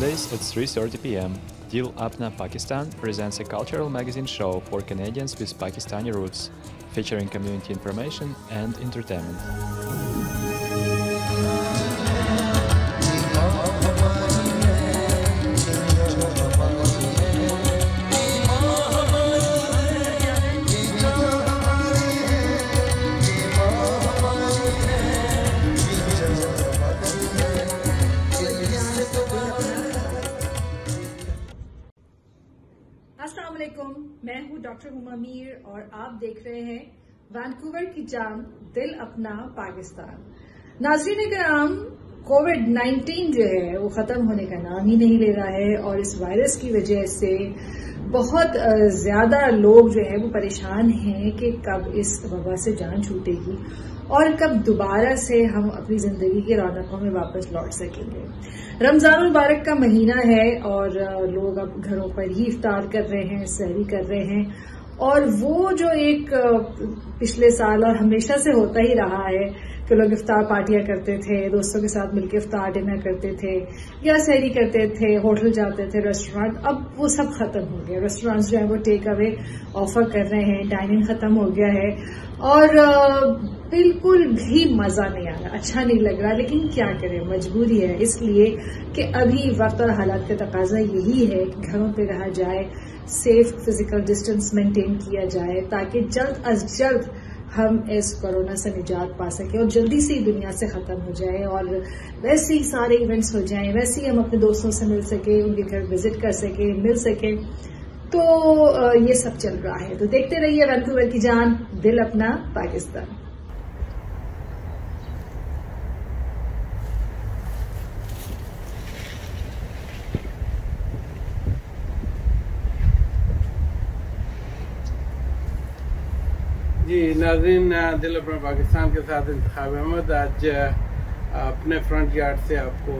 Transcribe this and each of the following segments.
Sundays at 3:30 p.m. Dil Apna Pakistan presents a cultural magazine show for Canadians with Pakistani roots, featuring community information and entertainment. वालेकुम मैं हूँ doctor Huma Mir और आप देख रहे हैं वैंकूवर की जान, दिल अपना पाकिस्तान। नाजरीन कराम कोविड 19 जो है, वो खत्म होने का नाम ही नहीं ले रहा है और इस वायरस की वजह से बहुत ज़्यादा लोग जो है वो परेशान हैं कि कब इस वबा से जान छूटेगी। और कब दोबारा से हम अपनी ज़िंदगी की रौनकों में वापस लौट सकेंगे। रमज़ान मुबारक का महीना है और लोग अब घरों पर ही इफ्तार कर रहे हैं, सहरी कर रहे हैं और वो जो एक पिछले साल और हमेशा से होता ही रहा है कि लोग इफ्तार पार्टियाँ करते थे, दोस्तों के साथ मिलकर इफ्तार डिनर करते थे, या सैरी करते थे, होटल जाते थे रेस्टोरेंट अब वो सब खत्म हो गया। रेस्टोरेंट्स जो है वो टेक अवे ऑफ़र कर रहे हैं डाइनिंग खत्म हो गया है, और बिल्कुल भी मज़ा नहीं आ रहा। अच्छा नहीं लग रहा, लेकिन क्या करें? मजबूरी है। इसलिए कि अभी वक्त और हालात का तकाजा यही है कि घरों पे रहा जाए सेफ़ फ़िज़िकल डिस्टेंस मेंटेन किया जाए, ताकि जल्द अज जल्द हम इस कोरोना से निजात पा सके और जल्दी से ही दुनिया से खत्म हो जाए और वैसे ही सारे इवेंट्स हो जाएँ, वैसे ही हम अपने दोस्तों से मिल सके, उनके घर विज़िट कर सके, मिल सके। तो ये सब चल रहा है। तो देखते रहिए वैंकूवर की जान, दिल अपना पाकिस्तान। जी, नाजरीन दिल अपना पाकिस्तान के साथ इंतखाब अहमद। आज अपने फ्रंट यार्ड से आपको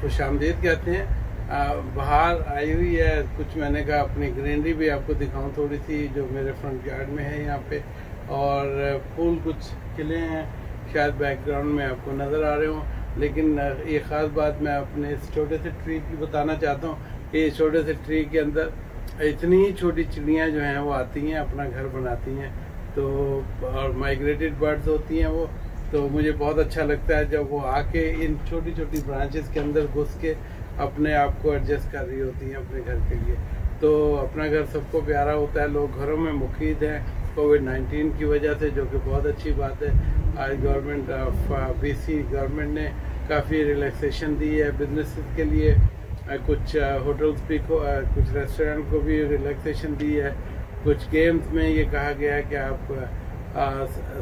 खुश आमदीद कहते हैं। बाहर आई हुई है, कुछ मैंने कहा अपनी ग्रीनरी भी आपको दिखाऊँ थोड़ी सी, जो मेरे फ्रंट यार्ड में है यहाँ पे। और फूल कुछ खिले हैं, शायद बैकग्राउंड में आपको नज़र आ रहे हों। लेकिन ये ख़ास बात मैं अपने इस छोटे से ट्री की बताना चाहता हूँ कि छोटे से ट्री के अंदर इतनी ही छोटी चिड़ियाँ जो हैं, वो आती हैं, अपना घर बनाती हैं। तो और माइग्रेटेड बर्ड्स होती हैं वो तो मुझे बहुत अच्छा लगता है जब वो आके इन छोटी छोटी ब्रांचेस के अंदर घुस के अपने आप को एडजस्ट कर रही होती हैं अपने घर के लिए। तो अपना घर सबको प्यारा होता है, लोग घरों में मुकीद हैं कोविड 19 की वजह से, जो कि बहुत अच्छी बात है। आज गवर्नमेंट ऑफ़ बीसी गवर्नमेंट ने काफ़ी रिलैक्सेशन दी है बिज़नेस के लिए। कुछ होटल्स भी को कुछ रेस्टोरेंट को भी रिलैक्सेशन दी है। कुछ गेम्स में ये कहा गया कि आप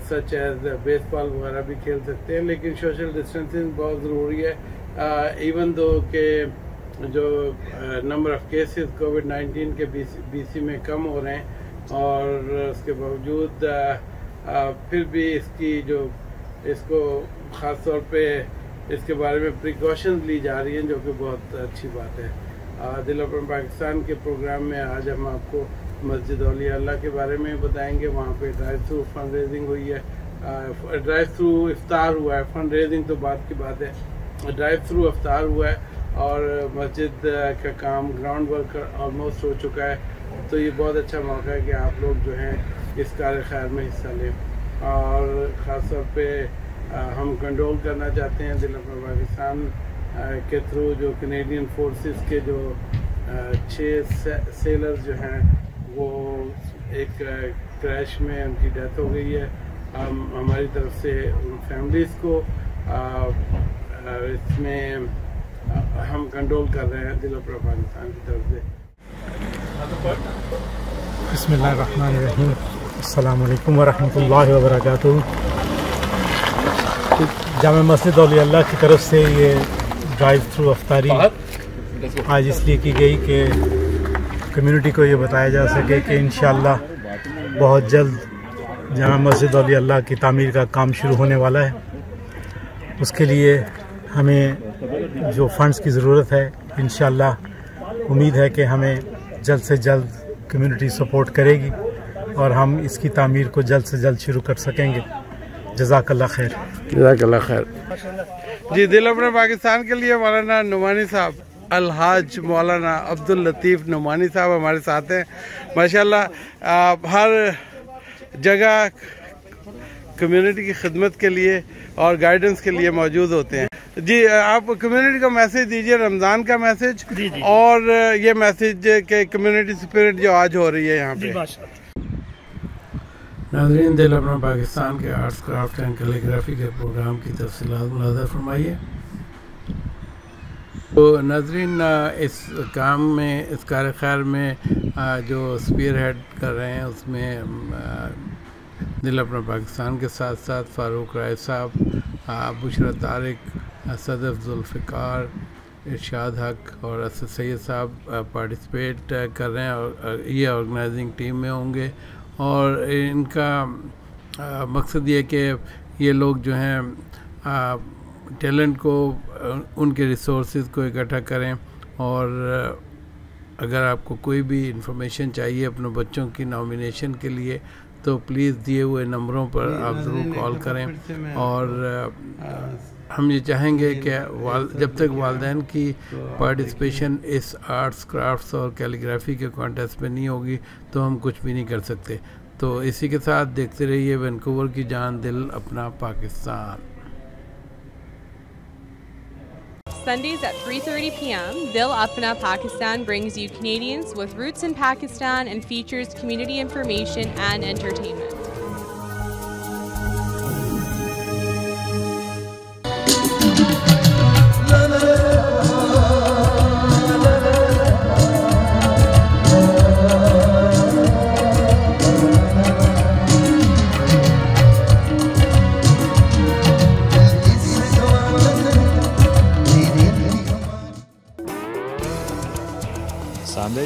सच एज बेसबॉल वगैरह भी खेल सकते हैं, लेकिन सोशल डिस्टेंसिंग बहुत ज़रूरी है। इवन दो के जो नंबर ऑफ़ केसेस कोविड 19 के बीसी में कम हो रहे हैं, और उसके बावजूद फिर भी इसकी जो, इसको ख़ास तौर पे इसके बारे में प्रिकॉशन ली जा रही हैं, जो कि बहुत अच्छी बात है। दिल अपना पाकिस्तान के प्रोग्राम में आज हम आपको मस्जिद औली अल्लाह के बारे में बताएँगे। वहाँ पे ड्राइव थ्रू फंड रेजिंग हुई है। ड्राइव थ्रू इफ्तार हुआ है। फंड रेजिंग तो बात की बात है। ड्राइव थ्रू इफ्तार हुआ है और मस्जिद का काम ग्राउंड वर्क ऑलमोस्ट हो चुका है। तो ये बहुत अच्छा मौका है कि आप लोग जो हैं इस कार्य खैर में हिस्सा लें। और ख़ास तौर पे अ, हम कंट्रोल करना चाहते हैं दिल अपना पाकिस्तान के थ्रू जो कनेडियन फोर्सेस के जो छः से, सेलर्स जो हैं वो एक क्रैश में उनकी डेथ हो गई है। हम हमारी तरफ़ से उन फैमिलीज़ को इसमें हम कंट्रोल कर रहे हैं दिल अपना पाकिस्तान की तरफ़ से। बसमीम अल्लाम वरहमतुल्लाहि वबरकातुहू। जामा मस्जिद अल्लाह की तरफ़ से ये ड्राइव थ्रू अफ्तारी आज इसलिए की गई कि कम्युनिटी को ये बताया जा सके कि इन बहुत जल्द जहाँ मस्जिद अली अल्लाह की तामीर का काम शुरू होने वाला है उसके लिए हमें जो फंड्स की ज़रूरत है इन उम्मीद है कि हमें जल्द से जल्द कम्युनिटी सपोर्ट करेगी और हम इसकी तामीर को जल्द से जल्द शुरू कर सकेंगे। जजाकल्ला खैर। जजाकल्ला खैर। जी दिल अपने पाकिस्तान के लिए मौलाना नुमानी साहब। अलहाज मौलाना अब्दुल लतीफ़ नुमानी साहब हमारे साथ हैं। माशाल्लाह हर जगह कम्युनिटी की खिदमत के लिए और गाइडेंस के लिए मौजूद होते हैं। जी आप कम्युनिटी का मैसेज दीजिए रमज़ान का मैसेज जी जी और ये मैसेज के कम्युनिटी स्पिरिट जो आज हो रही है यहाँ पे। नाजरीन दिल अपना पाकिस्तान के आर्ट्स क्राफ्ट एंड कैलीग्राफी के प्रोग्राम की तफसी मुलाजा फरमाइए। तो नाजरीन इस काम में, इस कार खैर में जो स्पीयर हेड कर रहे हैं, उसमें दिल अपना पाकिस्तान के साथ साथ फ़ारूक राय साहब बुशरा तारिक सदफ जुल्फ़िकार, इरशाद हक और असद सैद साहब पार्टिसिपेट कर रहे हैं और ये ऑर्गेनाइजिंग टीम में होंगे। और इनका मकसद ये कि ये लोग जो हैं टैलेंट को उनके रिसोर्स को इकट्ठा करें और अगर आपको कोई भी इंफॉर्मेशन चाहिए अपने बच्चों की नॉमिनेशन के लिए तो प्लीज़ दिए हुए नंबरों पर आप ज़रूर कॉल करें और हम ये चाहेंगे कि जब तक वालदेन की पार्टिसिपेशन इस आर्ट्स क्राफ्ट्स और कैलीग्राफी के कॉन्टेस्ट में नहीं होगी तो हम कुछ भी नहीं कर सकते। तो इसी के साथ देखते रहिए वैनकूवर की जान दिल अपना Pakistan. Sundays at 3:30 p.m., Dil Apna Pakistan brings you Canadians with roots in Pakistan and features community information and entertainment.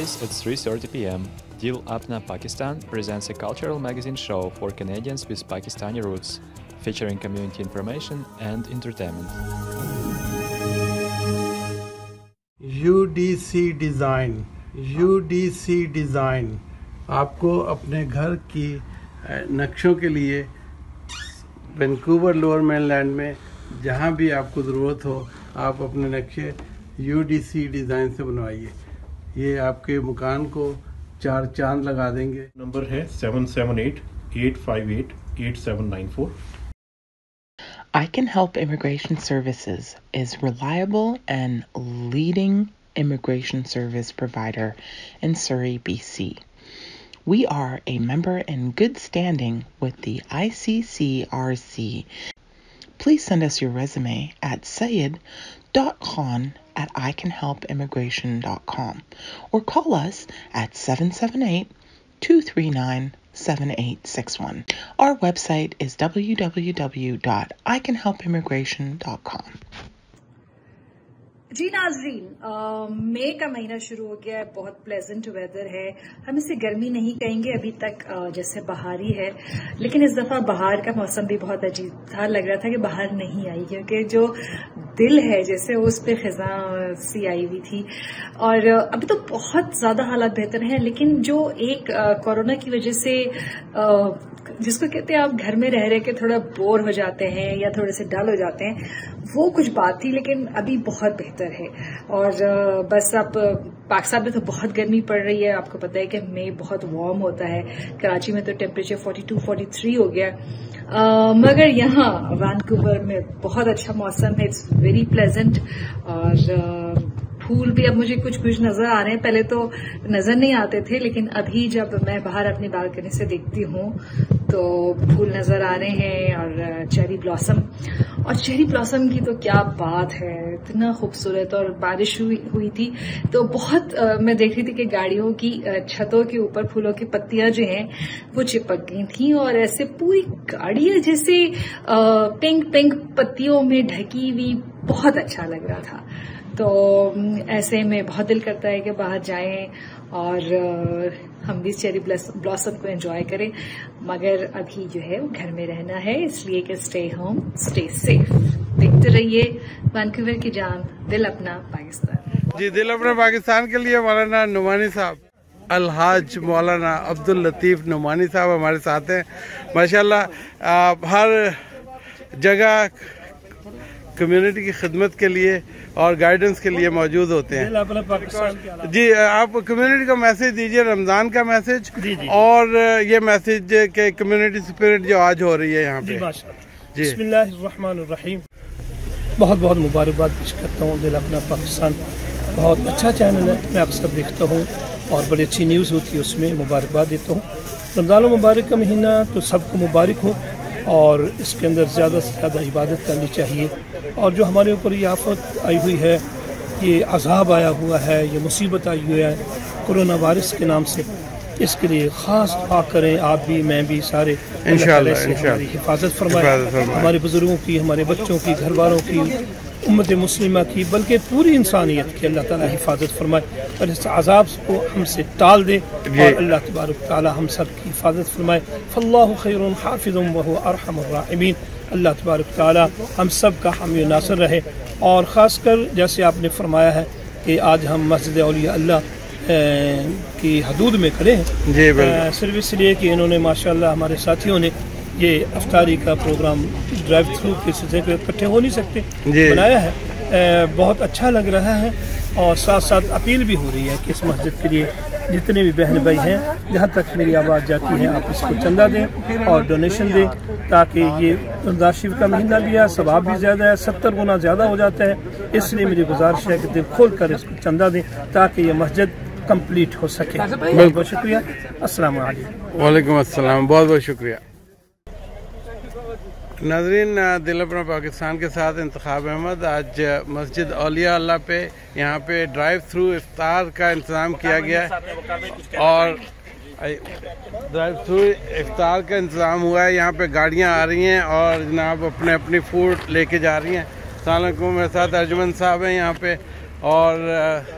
Sundays at 3.30 pm, Dil Apna Pakistan presents a cultural magazine show for Canadians with Pakistani roots, featuring community information and entertainment. UDC Design UDC Design आपको अपने घर की नक्शों के लिए Vancouver lower mainland में जहाँ भी आपको ज़रूरत हो आप अपने नक्शे UDC डिज़ाइन से बनवाइए ये आपके मकान को चार चांद लगा देंगे नंबर है seven seven eight eight five eight eight seven nine four I Can Help Immigration Services is reliable and leading immigration service provider in Surrey, BC. We are a member in good standing with the ICCRC. Please send us your resume at sayed.khan at icanhelpimmigration.com or call us at 778 239 7861. Our website is www.icanhelpimmigration.com. जी नाजरीन मई का महीना शुरू हो गया है, बहुत प्लेजेंट वेदर है। हम इसे गर्मी नहीं कहेंगे, अभी तक जैसे बाहर ही है। लेकिन इस दफ़ा बाहर का मौसम भी बहुत अजीब था लग रहा था कि बाहर नहीं आई, क्योंकि जो दिल है, जैसे उस पर खजा, सी आई हुई थी। और, अभी तो बहुत ज़्यादा हालात बेहतर हैं, लेकिन जो एक कोरोना की वजह से जिसको कहते हैं आप घर में रह रहे के थोड़ा बोर हो जाते हैं या थोड़े से डल हो जाते हैं वो कुछ बात थी लेकिन अभी बहुत बेहतर है। और बस अब पाकिस्तान में तो बहुत गर्मी पड़ रही है। आपको पता है कि मई बहुत वार्म होता है। कराची में तो टेम्परेचर 42 43 हो गया। आ, मगर यहाँ वैनकूवर में बहुत अच्छा मौसम है। इट्स वेरी प्लेजेंट और फूल भी अब मुझे कुछ कुछ नज़र आ रहे हैं। पहले तो नज़र नहीं आते थे लेकिन अभी जब मैं बाहर अपनी बालकनी से देखती हूँ तो फूल नज़र आ रहे हैं और चेरी ब्लॉसम। और चेरी ब्लॉसम की तो क्या बात है इतना खूबसूरत और बारिश हुई हुई थी। तो बहुत आ, मैं देख रही थी कि गाड़ियों की छतों के ऊपर फूलों की पत्तियाँ जो हैं वो चिपक गई थी और ऐसे पूरी गाड़ियाँ जैसे पिंक पिंक पत्तियों में ढकी हुई बहुत अच्छा लग रहा था। तो ऐसे में बहुत दिल करता है कि बाहर जाएँ और हम भी चेरी ब्लॉसम को एंजॉय करें। मगर अभी जो है वो घर में रहना है, इसलिए कि स्टे होम स्टे सेफ़ देखते रहिए वैंकूवर की जान, दिल अपना पाकिस्तान। जी, दिल अपना पाकिस्तान के लिए मौलाना नुमानी साहब, अलहाज मौलाना अब्दुल लतीफ़ नुमानी साहब हमारे साथ हैं। माशाल्लाह हर जगह कम्युनिटी की खिदमत के लिए और गाइडेंस के लिए मौजूद होते हैं। जी आप कम्युनिटी का मैसेज दीजिए रमज़ान का मैसेज जी, जी, और ये मैसेज के कम्युनिटी स्पिरिट जो आज हो रही है यहाँ पे। जी। बहुत बहुत मुबारकबाद पेश करता हूँ दिल अपना पाकिस्तान। बहुत अच्छा चैनल है मैं अक्सर देखता हूँ और बड़ी अच्छी न्यूज़ होती है उसमें। मुबारकबाद देता हूँ। रमज़ान मुबारक का महीना तो सबको मुबारक हो। और इसके अंदर ज़्यादा से ज़्यादा इबादत करनी चाहिए। और जो हमारे ऊपर ये आफत आई हुई है ये अजाब आया हुआ है ये मुसीबत आई हुई है कोरोना वायरस के नाम से इसके लिए ख़ास दुआ करें आप भी मैं भी सारे इन हिफाजत फरमाएँ। हमारे बुज़ुर्गों की हमारे बच्चों की घर वालों की उम्मत मुस्लिमा की बल्कि पूरी इंसानियत की अल्लाह ताला हिफाजत फरमाए और इस आज़ाब को हमसे टाल दे और अल्लाह तबारक ताला हम सब की हिफाजत फरमाए। फ़ल्लाह खैर हाफिज़ वरहमीन अल्लाह तबारक ताला हम सब का हामी नासर रहे और ख़ास कर जैसे आपने फरमाया है कि आज हम मस्जिद अलिया अल्लाह की हदूद में खड़े हैं। सिर्फ़ इसलिए कि इन्होंने माशाल्लाह हमारे साथियों ने ये अफ्तारी का प्रोग्राम ड्राइव थ्रू के सिलसिले पे इकट्ठे हो नहीं सकते। बनाया है। बहुत अच्छा लग रहा है और साथ साथ अपील भी हो रही है कि इस मस्जिद के लिए जितने भी बहन भाई हैं जहाँ तक मेरी आवाज़ जाती है आप इसको चंदा दें और डोनेशन दें ताकि ये रमज़ान का महीना भी है सवाब भी ज़्यादा है सत्तर गुना ज़्यादा हो जाता है। इसलिए मेरी गुजारिश है कि दिल खोल कर इसको चंदा दें ताकि ये मस्जिद कंप्लीट हो सके। बहुत बहुत शुक्रिया। असल वालेकुम। अस्सलाम। बहुत बहुत शुक्रिया। नाजरीन दिल अपना पाकिस्तान के साथ इंतखब अहमद। आज मस्जिद अलिया अल्लाह पे यहाँ पे ड्राइव थ्रू इफ्तार का इंतज़ाम किया गया। है और ड्राइव थ्रू इफ्तार का इंतज़ाम हुआ है। यहाँ पे गाड़ियाँ आ रही हैं और जनाब अपने अपनी फ़ूड लेके जा रही हैं। सलामकुम मेरे साथ अर्जुमन साहब हैं यहाँ पे। और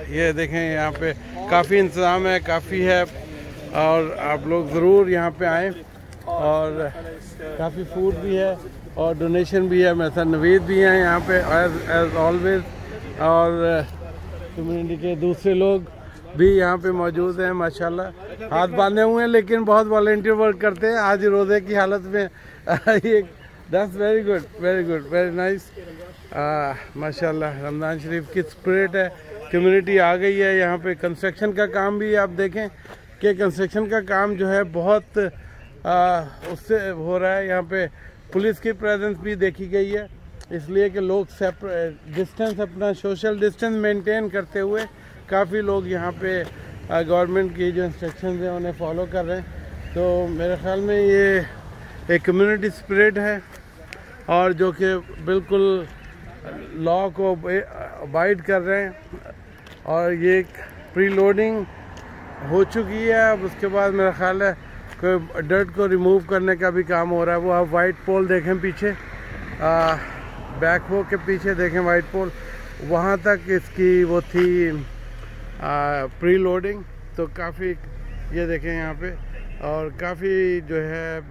ये देखें यहाँ पे काफ़ी इंतज़ाम है काफ़ी है। और आप लोग ज़रूर यहाँ पे आएँ। और काफ़ी फ़ूड भी है और डोनेशन भी है, मेरे साथ नवीद भी हैं यहाँ पे एज एज ऑलवेज और कम्युनिटी के दूसरे लोग भी यहाँ पे मौजूद हैं, माशाल्लाह। हाथ बांधे हुए हैं, लेकिन बहुत वॉल्टियर वर्क करते हैं। आज रोज़े की हालत में, ये that's very good very good very nice माशाल्लाह, रमज़ान शरीफ की स्पिरिट है कम्युनिटी आ गई है। यहाँ पे कंस्ट्रक्शन का काम भी आप देखें, कि कंस्ट्रक्शन का काम जो है बहुत उससे हो रहा है, यहाँ पे पुलिस की प्रेजेंस भी देखी गई है। इसलिए कि लोग डिस्टेंस अपना सोशल डिस्टेंस मेंटेन करते हुए काफ़ी लोग यहाँ पे गवर्नमेंट की जो इंस्ट्रक्शन हैं, उन्हें फॉलो कर रहे हैं। तो मेरे ख्याल में ये एक कम्युनिटी स्प्रेड है और जो कि बिल्कुल लॉ को अबाइड कर रहे हैं। और ये प्री लोडिंग हो चुकी है। अब उसके बाद मेरा ख्याल है डर्ट को रिमूव करने का भी काम हो रहा है। वो आप वाइट पोल देखें पीछे। बैक हो के पीछे देखें वाइट पोल वहाँ तक इसकी वो थी प्री लोडिंग तो काफ़ी ये देखें यहाँ पे। और काफ़ी जो है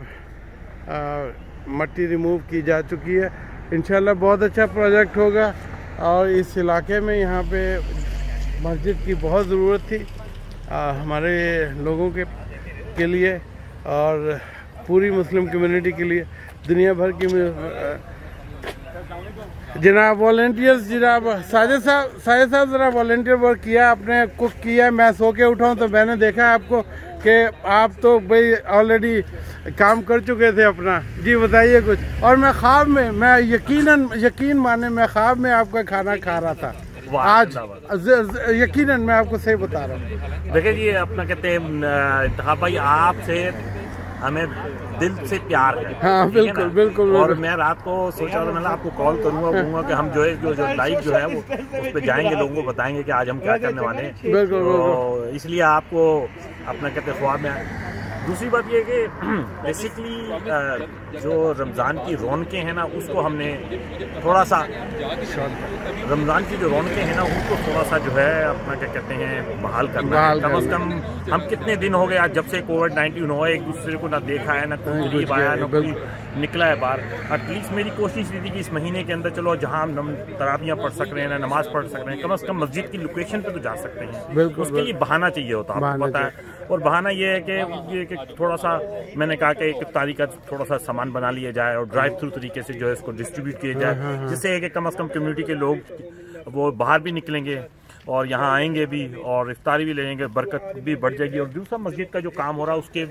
मट्टी रिमूव की जा चुकी है। इनशाला बहुत अच्छा प्रोजेक्ट होगा। और इस इलाके में यहाँ पे मस्जिद की बहुत ज़रूरत थी आ, हमारे लोगों के के लिए। और पूरी मुस्लिम कम्युनिटी के लिए, दुनिया भर की जनाब वॉल्टियर्स जनाब, साजिद साहब साजिद साहब ज़रा वॉल्टियर वर्क किया, आपने कुक किया, मैं सो के उठाऊँ तो मैंने देखा आपको कि आप तो भाई ऑलरेडी काम कर चुके थे अपना। जी, बताइए कुछ। और मैं ख्वाब में, मैं यकीनन, यकीन माने मैं ख्वाब में आपका खाना खा रहा था। आज यकीनन मैं आपको सही बता रहा हूँ। देखिए जी अपना कहते हैं भाई आपसे हमें दिल से प्यार है। हाँ बिल्कुल बिल्कुल और मैं रात को सोचा था मैं आपको कॉल करूँगा कहूँगा कि हम जो है जो जो लाइव जो है वो उस पर जाएँगे लोगों को बताएँगे कि आज हम क्या करने वाले हैं। बिल्कुल तो इसलिए आपको अपना कहते ख्वाब में दूसरी बात यह है कि बेसिकली जो रमज़ान की रौनकें हैं ना उसको हमने थोड़ा सा रमज़ान की जो रौनकें हैं ना उनको थोड़ा सा जो है अपना क्या कहते हैं बहाल करना है। कम अज़ कम हम कितने दिन हो गए आज जब से कोविड नाइन्टीन हुआ एक दूसरे को ना देखा है ना कोई गरीब आया ना कोई निकला है बाहर। एटलीस्ट मेरी कोशिश ये थी कि इस महीने के अंदर चलो जहाँ हम तराबियाँ पढ़ सक रहे हैं ना नमाज़ पढ़ सक रहे हैं कम अज़ कम मस्जिद की लोकेशन पर तो जा सकते हैं। उसके लिए बहाना चाहिए होता है आपको पता है। और बहाना ये है कि ये कि थोड़ा सा मैंने कहा कि एक तारीख का थोड़ा सा सामान बना लिया जाए और ड्राइव थ्रू तरीके से जो है इसको डिस्ट्रीब्यूट किया जाए जिससे हाँ, हाँ। जिससे कि कम अज़ कम कम्यूनिटी के लोग वो बाहर भी निकलेंगे और यहाँ आएँगे भी और इफ्तारी भी लेंगे बरकत भी बढ़ जाएगी और दूसरा मस्जिद का जो काम हो रहा है उसके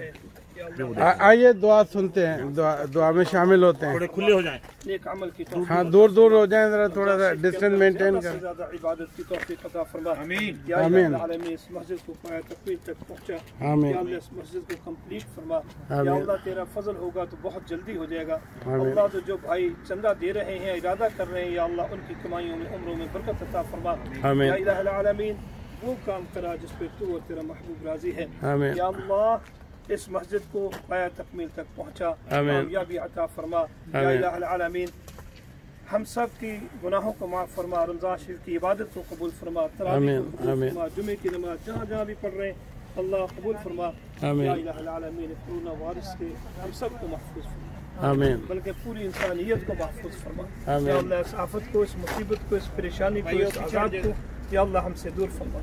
आइए दुआ सुनते हैं दुआ, दुआ में शामिल होते हैं। थोड़े खुले हो जाएँ। हाँ दूर दूर हो जाएँ जरा थोड़ा सा डिस्टेंस मेंटेन कर। इबादत की तौफीक अता फरमा आमीन। आमीन। इस मस्जिद को पाया तकमील तक पहुँचा। आमीन। इस मस्जिद को कंप्लीट फरमा। या अल्लाह तेरा फजल होगा तो बहुत जल्दी हो जाएगा। अल्लाह तो जो भाई चंदा दे रहे हैं इरादा कर रहे हैं या अल्लाह उनकी कमाइयों में उम्रों में बरकत अता फरमा। आमीन। वो काम करा जिस पे तू और तेरा महबूब राज़ी है। या अल्लाह इस मस्जिद को पाया तकमील तक पहुँचा। कामयाबी अता फरमा। आलमीन हम सब की गुनाहों को माफ़ फरमा रमज़ान शरीफ की इबादत को कबूल फरमा। फरमा। जुमे की नमाज़ जहाँ जहाँ भी पढ़ रहे हैं अल्लाह कबूल फरमा। आलमीन कोरोना वायरस से हम सबको महफूज फरमा। बल्कि पूरी इंसानियत को महफूज फरमा। इस आफत को इस मुसीबत को इस परेशानी को इस आज़ाद को या अल्लाह हमसे दूर फरमा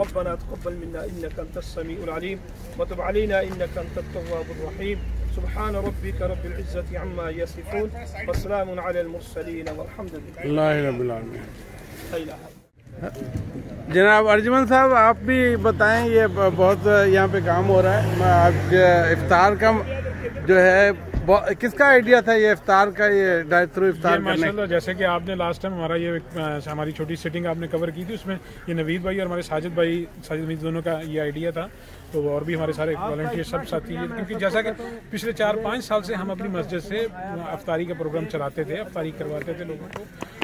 रब्बना तक़ब्बल मिन्ना इन्नका अंतस समीउल अलीम व तब अलैना इन्नका अंतत तव्वाबुर रहीम सुब्हान रब्बिका रब्बिल इज्जति अम्मा यसिफून व सलामुन अलल मुरसलीन वल्हम्दुलिल्लाहि रब्बिल आलमीन जनाब अर्जमन साहब आप भी बताएँ ये बहुत यहाँ पे काम हो रहा है आज इफ्तार का जो है किसका आइडिया था ये इफ्तार का ये ड्राइव थ्रू इफ्तार माशाल्लाह जैसे कि आपने लास्ट टाइम हमारा ये हमारी छोटी सेटिंग आपने कवर की थी उसमें ये नवीद भाई और हमारे साजिद भाई साजिद दोनों का ये आइडिया था। तो और भी हमारे सारे वॉल्टियर सब साथी है क्योंकि जैसा कि पिछले चार पाँच साल से हम अपनी मस्जिद से अफ्तारी का प्रोग्राम चलाते थे अफ्तारी करवाते थे लोगों को।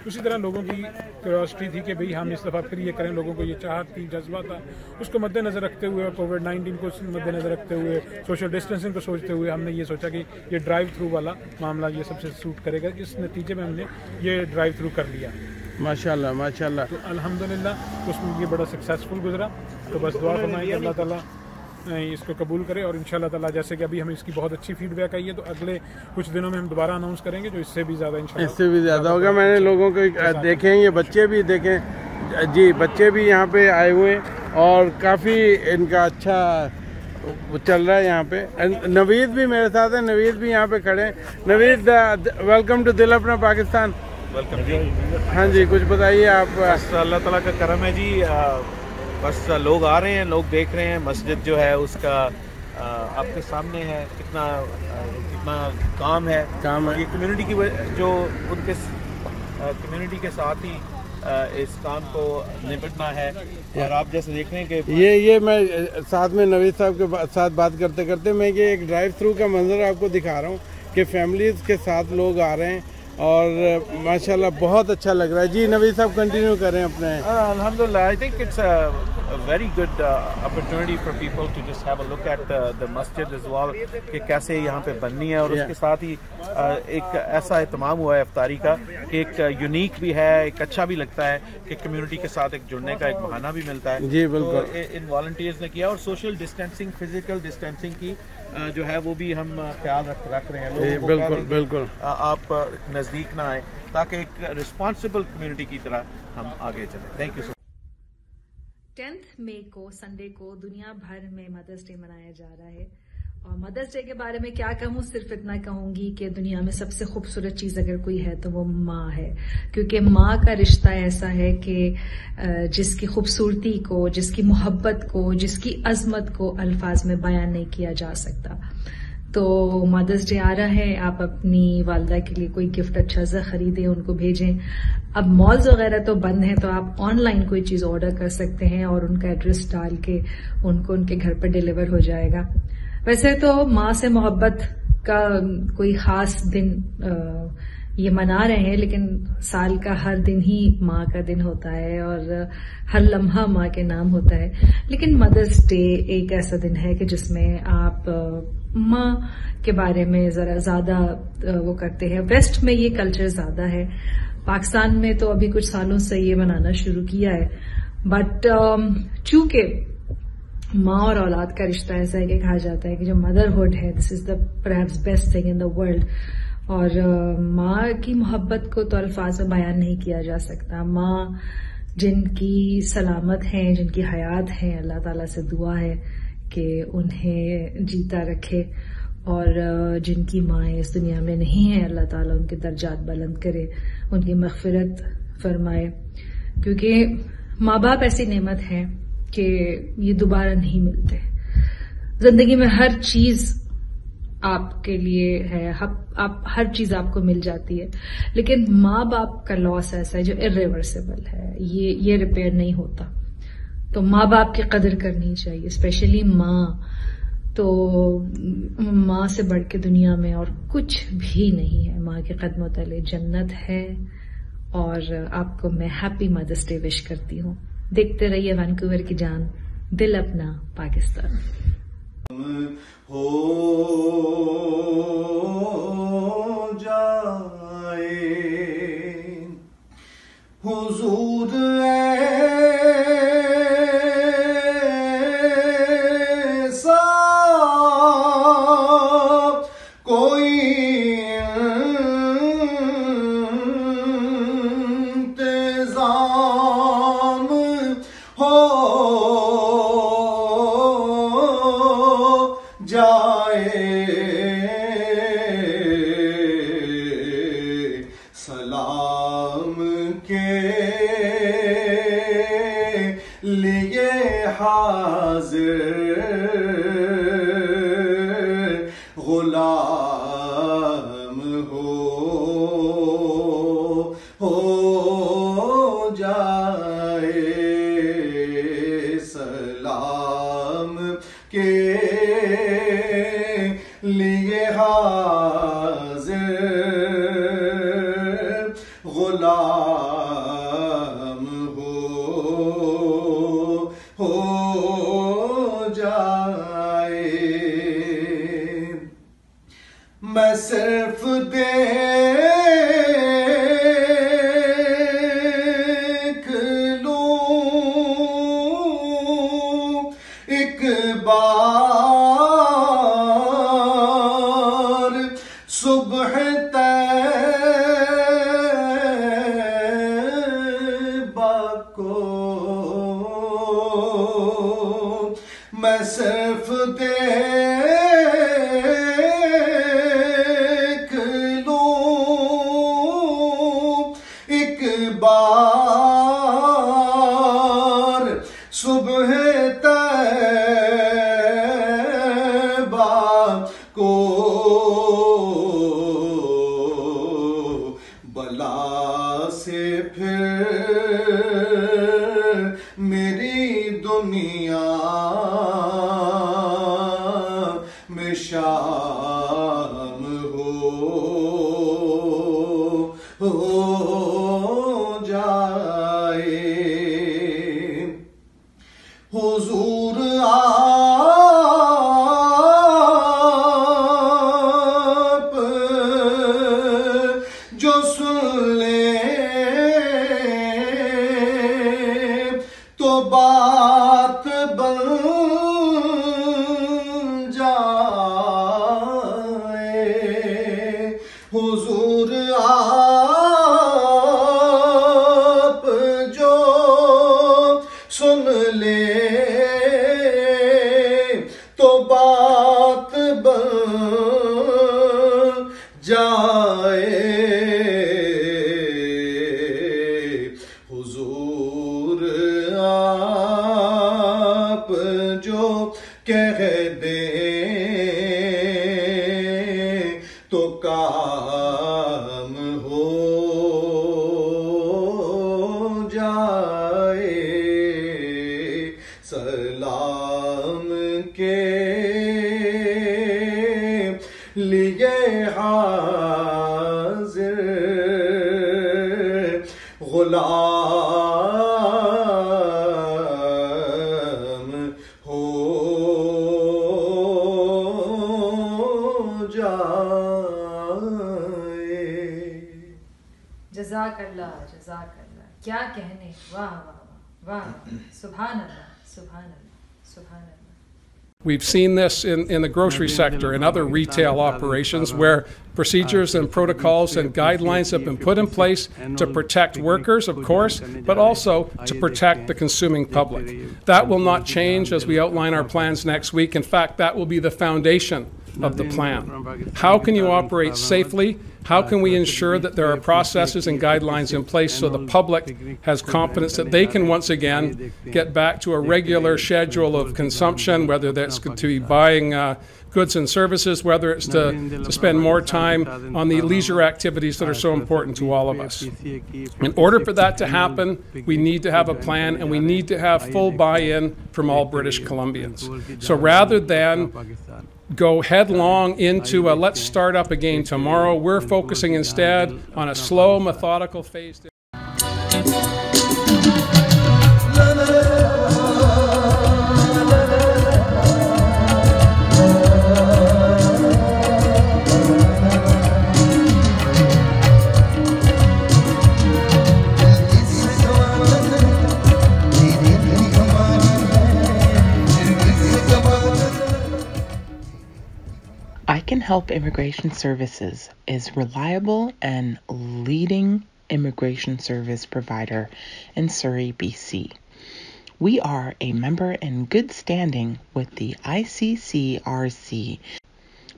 उसी तरह लोगों की क्यूरोसिटी थी कि भाई हम इस दफ़ा फिर ये करें लोगों को ये चाहत थी जज्बा था। उसको मद्देनज़र रखते हुए कोविड नाइन्टीन को मद्देनज़र रखते हुए सोशल डिस्टेंसिंग को सोचते हुए हमने ये सोचा कि ये ड्राइव थ्रू वाला मामला ये सबसे सूट करेगा। इस नतीजे में हमने ये ड्राइव थ्रू कर लिया। माशाल्लाह माशाल्लाह। तो अल्हम्दुलिल्लाह उसमें ये बड़ा सक्सेसफुल गुजरा। तो बस दुआ फरमाएँ अल्लाह ताला इसको कबूल करें और इन ताला जैसे कि अभी हमें इसकी बहुत अच्छी फीडबैक आई है तो अगले कुछ दिनों में हम दोबारा अनाउंस करेंगे जो इससे भी ज़्यादा इससे भी ज़्यादा होगा। मैंने लोगों को देखें ये बच्चे भी देखें। जी बच्चे भी यहाँ पे आए हुए और काफ़ी इनका अच्छा चल रहा है यहाँ पे। नवीद भी मेरे साथ है नवीद भी यहाँ पे खड़े हैं। नवीद वेलकम टू दिल अपना पाकिस्तान। वेलकम जी। हाँ जी कुछ बताइए आप। अल्लाह ताला का करम है जी बस लोग आ रहे हैं लोग देख रहे हैं मस्जिद जो है उसका आपके सामने है कितना कितना काम है। काम है। ये कम्युनिटी की जो उनके कम्युनिटी के साथ ही इस काम को निपटना है। और आप जैसे देख रहे हैं कि ये ये मैं साथ में नवीद साहब के साथ बात करते करते मैं ये एक ड्राइव थ्रू का मंजर आपको दिखा रहा हूँ कि फैमिलीज़ के साथ लोग आ रहे हैं और माशाल्लाह बहुत अच्छा लग रहा है। जी नवीद साहब कंटिन्यू करें अपने। अल्हम्दुलिल्लाह I think it's a very good uh, opportunity for people to just have a look at uh, the masjid as well कि कैसे यहाँ पे बननी है और yeah. उसके साथ ही uh, एक ऐसा एहतमाम हुआ है अफ्तारी का कि एक यूनिक भी है एक अच्छा भी लगता है कि कम्युनिटी के साथ एक जुड़ने का एक बहाना भी मिलता है। जी बिल्कुल। तो इन वॉल्टियर्स ने किया और सोशल डिस्टेंसिंग फ़िज़िकल डिस्टेंसिंग की जो है वो भी हम ख्याल रख रख रहे हैं बिल्कुल बिल्कुल। आप नज़दीक ना आए ताकि एक रिस्पॉन्सिबल कम्युनिटी की तरह हम आगे चलें। थैंक यू टेंथ मई को, संडे को दुनिया भर में मदर्स डे मनाया जा रहा है। और मदर्स डे के बारे में क्या कहूँ, सिर्फ़ इतना कहूँगी कि दुनिया में सबसे खूबसूरत चीज़ अगर कोई है तो वो माँ है। क्योंकि माँ का रिश्ता ऐसा है कि जिसकी खूबसूरती को, जिसकी मोहब्बत को, जिसकी अजमत को अल्फाज में बयान नहीं किया जा सकता। तो मदर्स डे आ रहा है, आप अपनी वालदा के लिए कोई गिफ्ट अच्छा सा खरीदें, उनको भेजें। अब मॉल्स वगैरह तो बंद हैं तो आप ऑनलाइन कोई चीज़ ऑर्डर कर सकते हैं और उनका एड्रेस डाल के उनको, उनके घर पर डिलीवर हो जाएगा। वैसे तो माँ से मोहब्बत का कोई खास दिन ये मना रहे हैं, लेकिन साल का हर दिन ही माँ का दिन होता है और हर लम्हा माँ के नाम होता है। लेकिन मदर्स डे एक ऐसा दिन है कि जिसमें आप माँ के बारे में जरा ज़्यादा वो करते हैं। वेस्ट में ये कल्चर ज़्यादा है। पाकिस्तान में तो अभी कुछ सालों से ये मनाना शुरू किया है। बट चूँकि माँ और औलाद का रिश्ता ऐसा है कि कहा जाता है कि जो मदरहुड है this is the perhaps best thing in the world और माँ की मोहब्बत को तो अल्फाज में बयान नहीं किया जा सकता। माँ जिनकी सलामत हैं, जिनकी हयात हैं, अल्लाह ताला से दुआ है कि उन्हें जीता रखे और जिनकी माएँ इस दुनिया में नहीं है, अल्लाह ताला उनके दर्जात बुलंद करे, उनकी मगफिरत फरमाए। क्योंकि माँ बाप ऐसी नेमत है कि ये दोबारा नहीं मिलते। ज़िंदगी में हर चीज़ आपके लिए है आप, हर चीज़ आपको मिल जाती है। लेकिन माँ बाप का लॉस ऐसा है जो इरिवर्सिबल है। ये ये रिपेयर नहीं होता। तो माँ बाप की कदर करनी चाहिए स्पेशली माँ। तो माँ से बढ़ के दुनिया में और कुछ भी नहीं है। माँ के कदमों तले जन्नत है और आपको मैं हैप्पी मदर्स डे विश करती हूँ। देखते रहिए वैंकूवर की जान। दिल अपना पाकिस्तान। हो जाए, हुजूर लिए हाजिर We've seen this in, in the grocery sector and other retail operations where procedures and protocols and guidelines have been put in place to protect workers, of course, but also to protect the consuming public. That will not change as we outline our plans next week. In fact, that will be the foundation of the plan. How can you operate safely? How can we ensure that there are processes and guidelines in place so the public has confidence that they can once again get back to a regular schedule of consumption, whether that's to be buying uh, goods and services, whether it's to, to spend more time on the leisure activities that are so important to all of us. In order for that to happen, we need to have a plan and we need to have full buy in from all British Columbians. So rather than go headlong into a let's start up again tomorrow. We're focusing instead on a slow, methodical phased. Help Immigration Services is reliable and leading immigration service provider in Surrey, BC. We are a member in good standing with the ICCRC.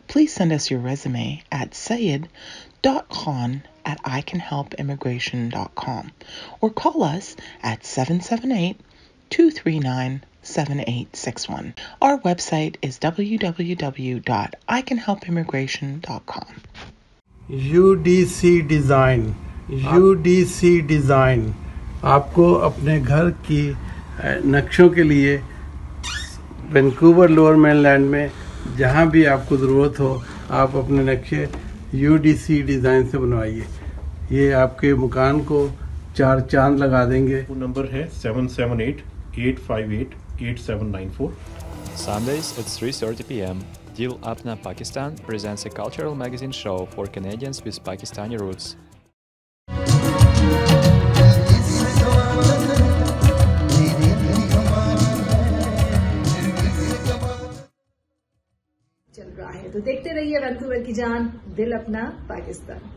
Please send us your resume at sayed.khan at icanhelpimmigration.com or call us at 778 239 7861. Our website is www.icanhelpimmigration.com. UDC design UDC design आपको अपने घर की नक्शों के लिए Vancouver lower mainland में जहाँ भी आपको ज़रूरत हो आप अपने नक्शे UDC डिज़ाइन से बनवाइए ये आपके मकान को चार चाँद लगा देंगे नंबर है seven seven eight eight five eight Eight seven nine four Sundays at 3:30 p.m. Dil Apna Pakistan presents a cultural magazine show for Canadians with Pakistani roots. चल रहा है तो देखते रहिए वैंकूवर की जान दिल अपना पाकिस्तान